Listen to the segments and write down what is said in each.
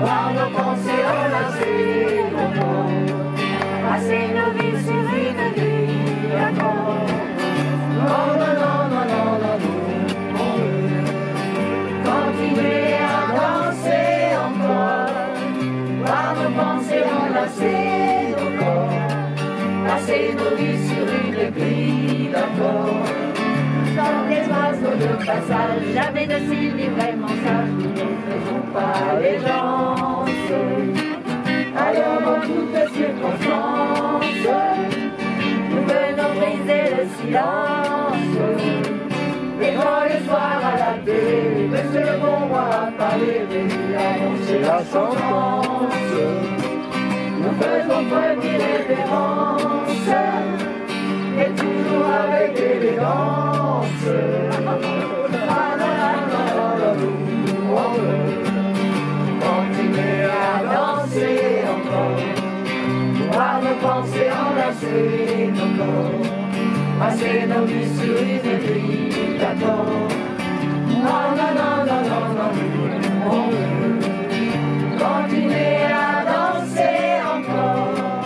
Voir nos pensées enlacées. Passer nos vies sur une grille d'accord. Non, non, non, non, non, non, non, à danser encore. Voir nos pensées enlacées encore. Passer nos vies sur une d'accord. Comme les oiseaux de passage, jamais ne s'y nous ne faisons pas les gens. Alors dans toutes circonstances, nous venons briser le silence. Et quand le soir à la télé, Monsieur le bon roi apparaît et annoncer la sentence. Nous faisons premier révérence, et toujours avec élégance. Ah, la, la, veut continuer à danser encore, voir nos pensées enlacer nos corps, passer nos vies sur une grille d'accord. Non, non, non, non, non, non, on veut continuer à danser encore,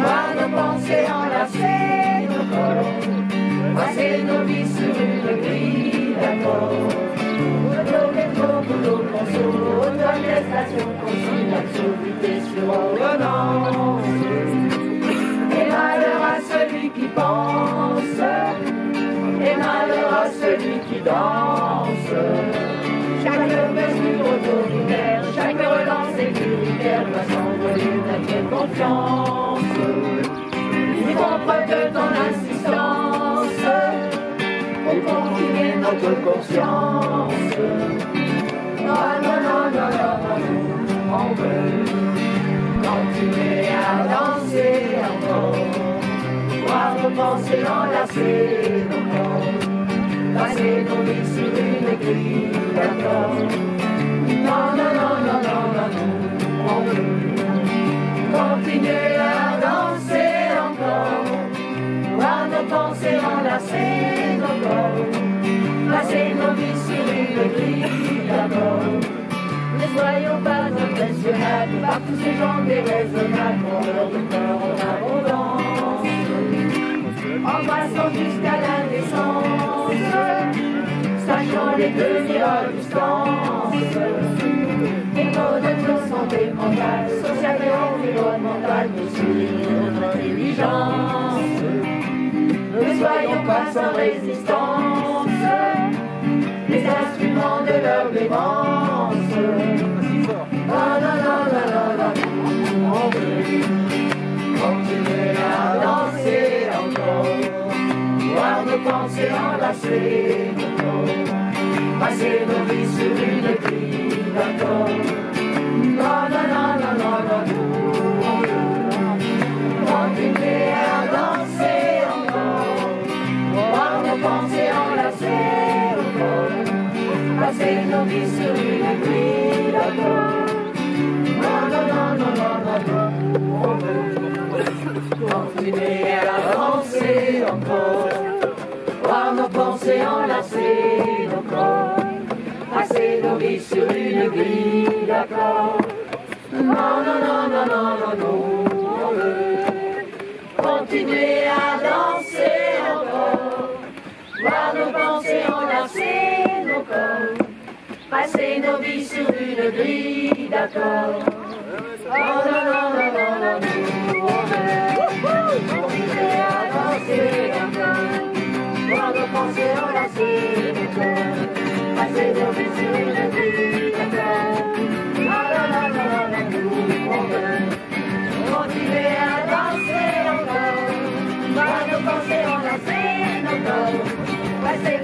voir nos pensées enlacer nos corps, passer nos vies sur une grille d'accord. Pense, et malheur à celui qui danse. Chaque mesure autoritaire, chaque relance sécuritaire doit s'envoler d'inquiète confiance. Ils font preuve de ton insistance pour confiner notre conscience. Non, non, non, non, non, non, on veut continuer à danser encore, voir nos pensées enlacer nos corps, passer nos vies sur une grille d'accord. Non, non, non, non, non, non, non, on veut continuer à danser encore, voir nos pensées enlacer nos corps, passer nos vies sur une grille d'accord. Ne soyons pas impressionnables par tous ces gens déraisonnables pour leur Mots de santé mentale, sociale et environnementale nous soulignent notre intelligence. Ne soyons pas sans résistance, les instruments de leur démence. À danser encore, voir nos pensées passer nos vies sur une grille continuer à danser encore, voir nos pensées enlacer sur une grille d'accord. Non, non, non, non, non, non, non, continuer à danser encore, voir nos pensées enlacer nos corps, passer nos vies sur une grille d'accord. Non, non, non,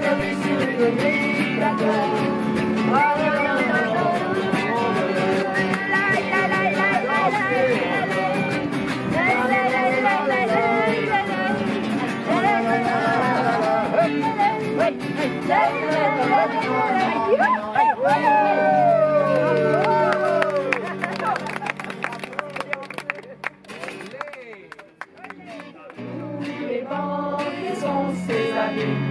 passer nos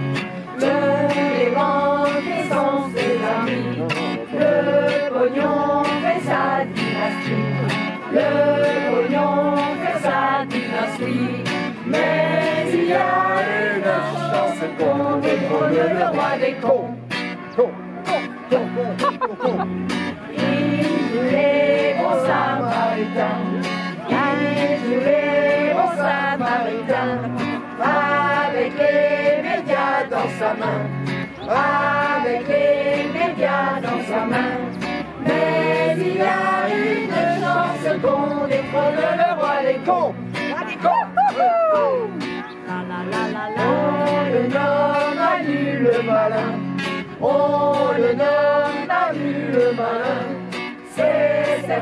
Il les bons samaritains, il les bons samaritains, avec les médias dans sa main, avec les médias dans sa main. Mais il y a une chance qu'on détrône le roi des cons. On le nomme Manu le malin, on le nomme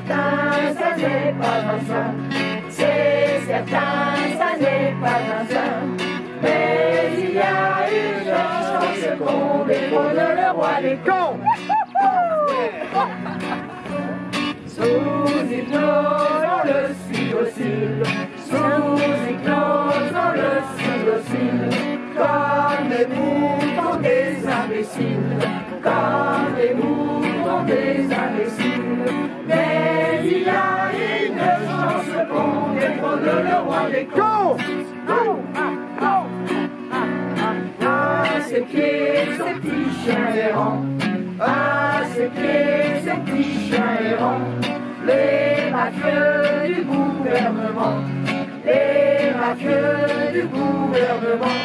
certain, ça n'est pas un saint. C'est certain, ça n'est pas un saint. Mais il y a une chance qu'on détrône le roi des cons. Sous hypnose, on le suit docile. Sous hypnose, on le suit docile. Comme des moutons des imbéciles. Comme des moutons des imbéciles. Mais il y a une chance qu'on détrône le roi des cons. À ses pieds, ce petit chien errant. À ses pieds, ce petit chien errant. Les mafieux du gouvernement. Les mafieux du gouvernement.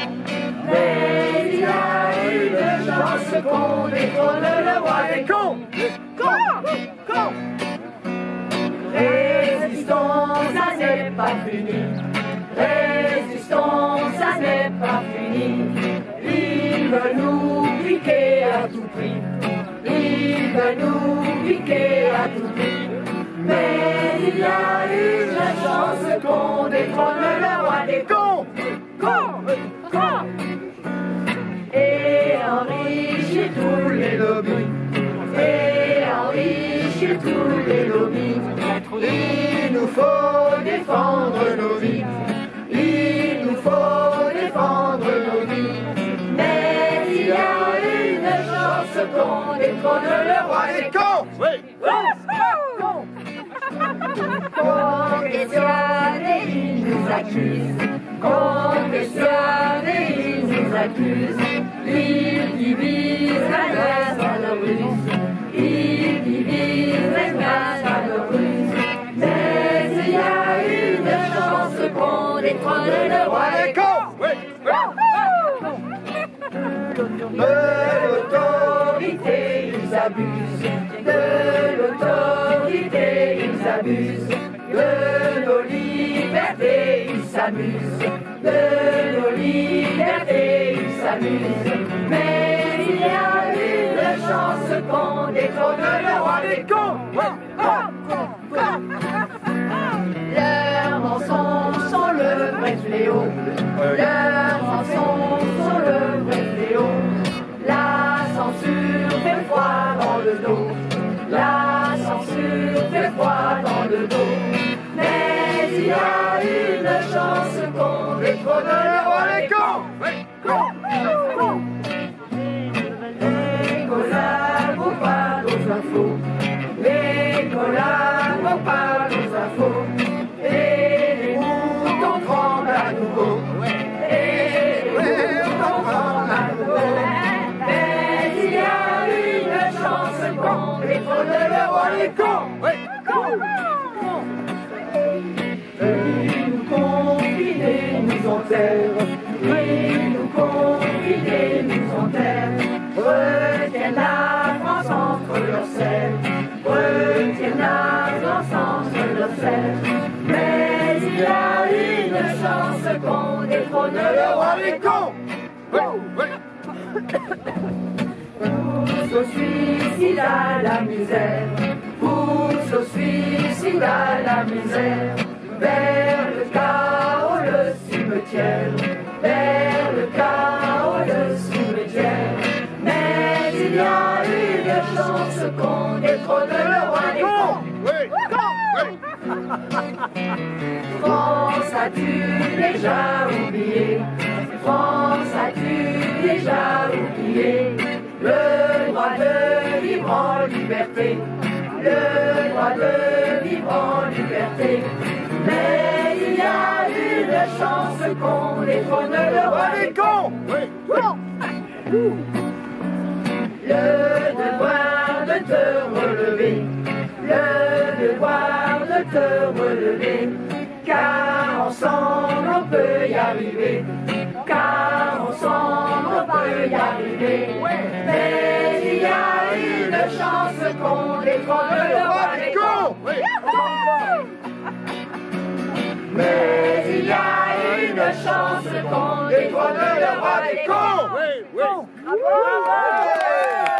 Mais il y a une chance qu'on détrône le roi des cons. Résistons, ça n'est pas fini. Résistons, ça n'est pas fini. Ils veulent nous piquer à tout prix. Ils veulent nous piquer à tout prix. Mais il y a une chance qu'on détrône le roi des cons. Et faut défendre nos vies. Il nous faut défendre nos vies. Mais il y a une chance qu'on détrône le roi des cons. Qu'on questionne et il nous accuse. Qu'on questionne et il nous accuse. De l'autorité, ils abusent. De l'autorité, ils abusent. De nos libertés, ils s'amusent. De nos libertés, ils s'amusent. Mais il y a une chance qu'on détrône le roi des cons. Qu'on cons. Pousse au suicide à la misère. Pousse au suicide à la misère. as-tu déjà oublié? France, as-tu déjà oublié? Le droit de vivre en liberté. Le droit de vivre en liberté. Mais il y a une chance qu'on les détrône le roi des cons. Le devoir de te relever. Le devoir de te relever arriver, car ensemble on peut y arriver. Mais il y a une chance qu'on détrône le roi des cons. Mais il y a une chance qu'on détrône le roi des cons. Elle est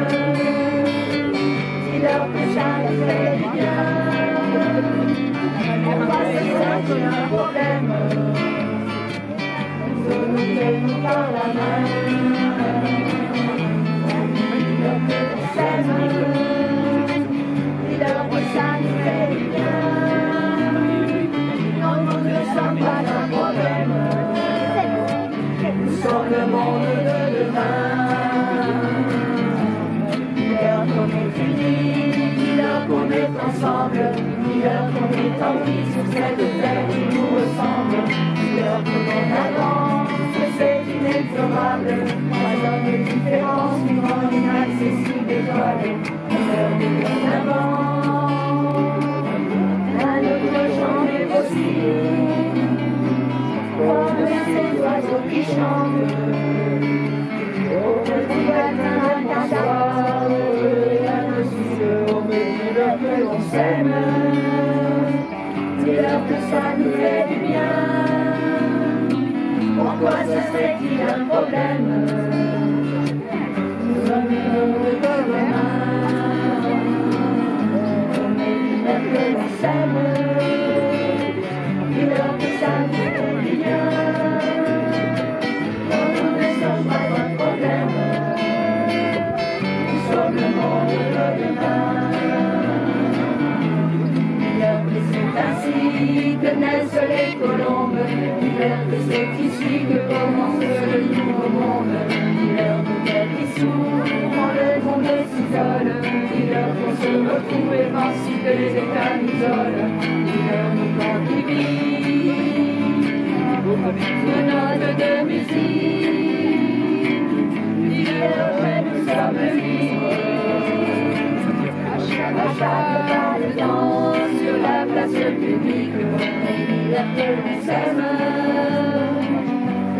problème, nous par la main. Ne sommes pas un problème. Nous sommes le monde de demain. Qu'on est ensemble, l'heure qu'on est en vie sur cette terre de différence, une grande inaccessible étoile, l'heure de l'on avance, un autre champ est possible. Comme ces oiseaux qui chantent Au petit matin d'un soir Là-dessus au milieu l'heure que l'on s'aime C'est l'heure que ça nous fait du bien. Pourquoi ce serait-il un problème? Que naissent les colombes. Que c'est ici que commence le nouveau monde. Mettre qui s'ouvre quand le monde s'isole. L'heure qu'on se retrouve émancipé des camisoles. L'heure nous quantifie de musique. Nous sommes. À chaque pas de danse sur la place publique, que l'on s'aime,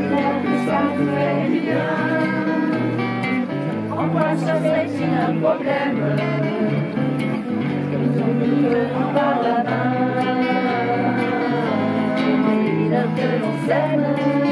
l'heure que ça nous fait du bien. En quoi ça serait-il un problème Nous nous tenons par la main, l'on s'aime,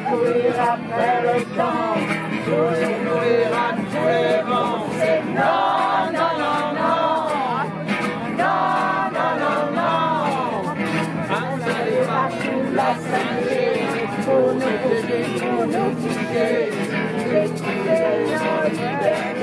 courir après le temps, toujours courir à tous les vents. C'est non, non, non, non, non, non, non, non. On allait partout la sainte pour nous pour nous quitter, pour nous quitter,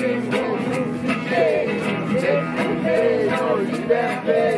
Take hey, hey, hey, take me hey, hey, hey,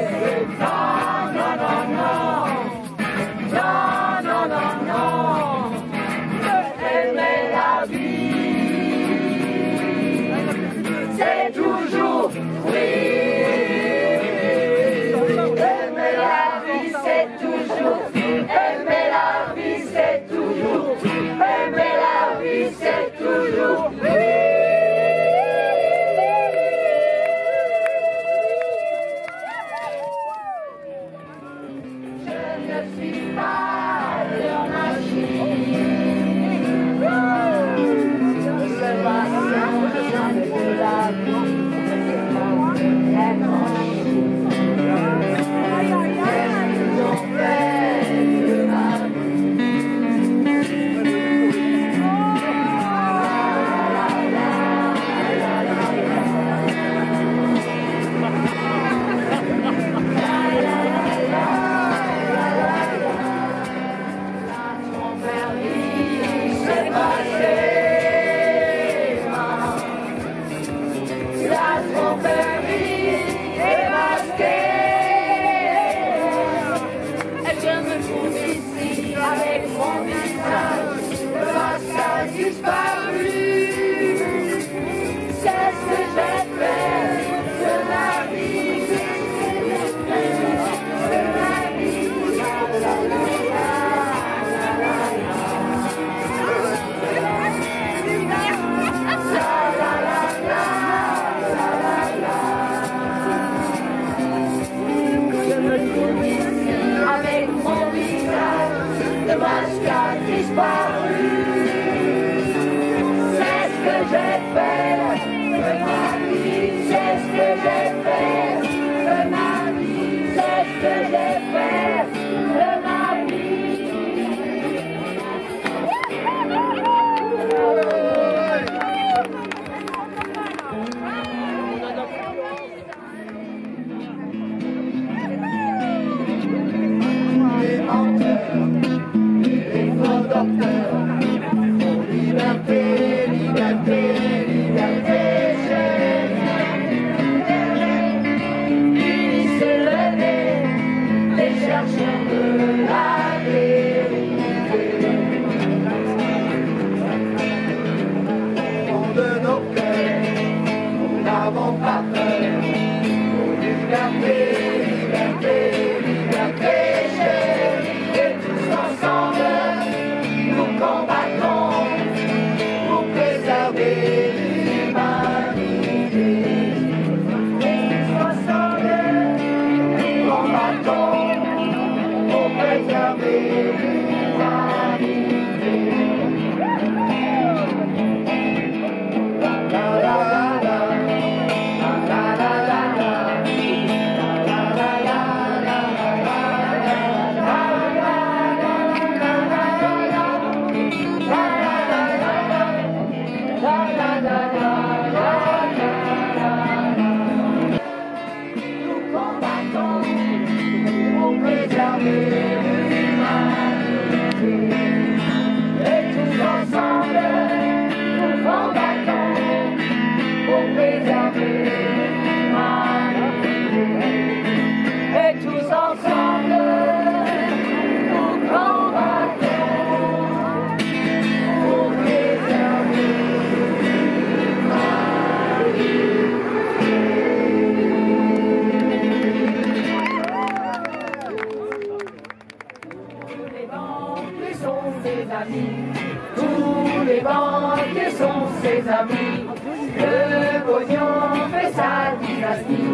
Le pognon fait sa dynastie.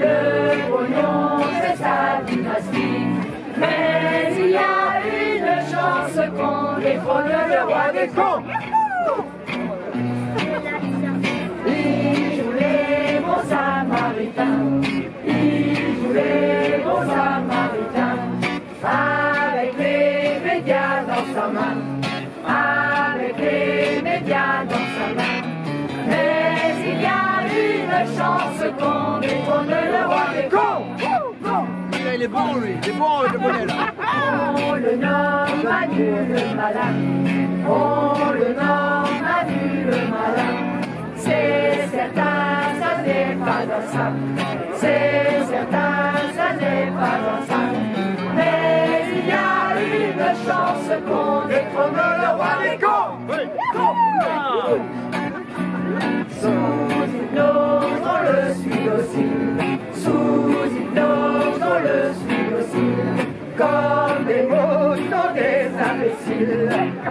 Le pognon fait sa dynastie. Mais il y a une chance qu'on détrône le roi des cons. Il joue les bons samaritains. Il joue les bons samaritains. Avec les médias dans sa main. Est bon lui, bon le bonnet là. On le nomme Manu le malin. On le nomme Manu le malin. C'est certain, ça n'est pas dans ça. C'est certain, ça n'est pas dans ça. Mais il y a une chance qu'on détrône le roi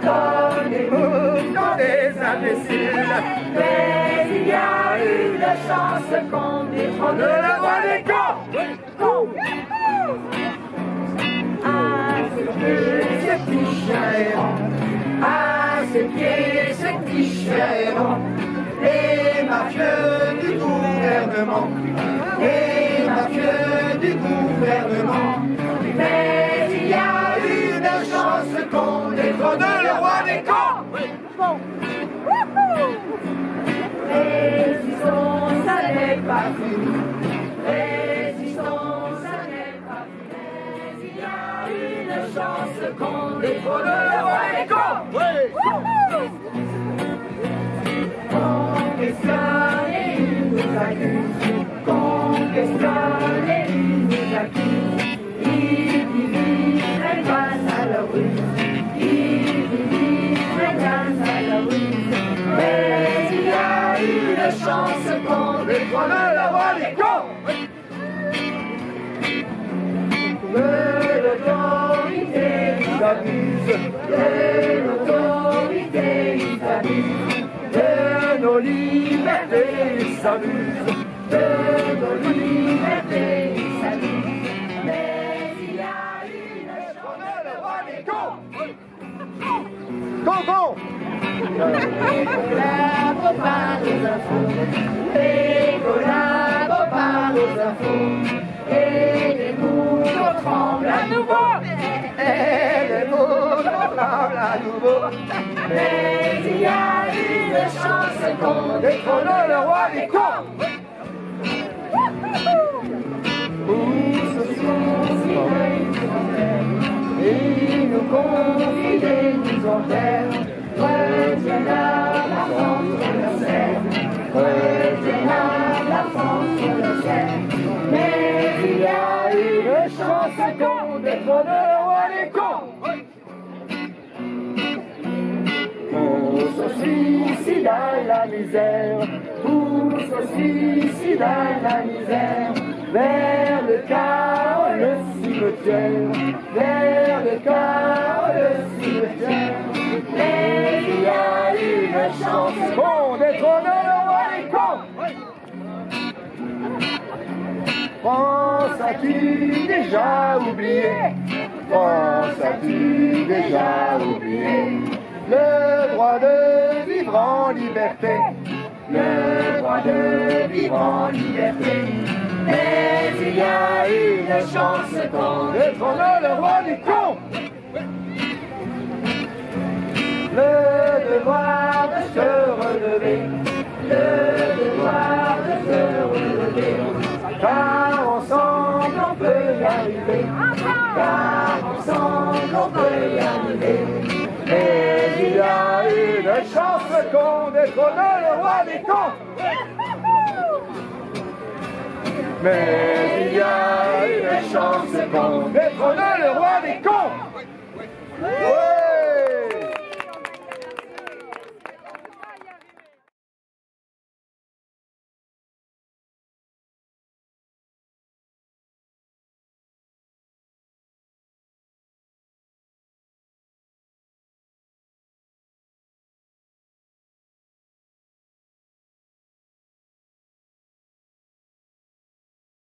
Comme des imbéciles. Mais il y a une chance qu'on détrône le roi des cons. À ses pieds, ce petit errant. À ses pieds, ce petit errant. Les mafieux du gouvernement. Les mafieux du gouvernement. Le des cons. Résistons, ça n'est pas fini. Résistons, ça n'est pas fini. Il y a une chance qu'on détrône le roi des cons. Qu'on questionne et il nous accuse. Qu'on Collabos par les infos. Et les moutons tremblent à nouveau. Et les mots tremblent à nouveau. Mais il y a une chance qu'on détrône le roi des cons. Et nous confient des envers. Retiens la France. Retiens la des cons. Tous à la misère, tous au suicide à la misère, vers le chaos, le cimetière, vers le chaos, le cimetière. Mais il y a une chance Bon, détrône le roi des France, as-tu déjà oublié France, as-tu déjà oublié Le droit de vivre en liberté? Le droit de vivre en liberté. Mais il y a une chance qu'on Détrône le roi des cons. Le devoir de se relever, y. Car ensemble on peut y arriver. Mais il y a une chance qu'on détrône le roi des cons. Mais il y a une chance qu'on détrône le roi des cons. Ouais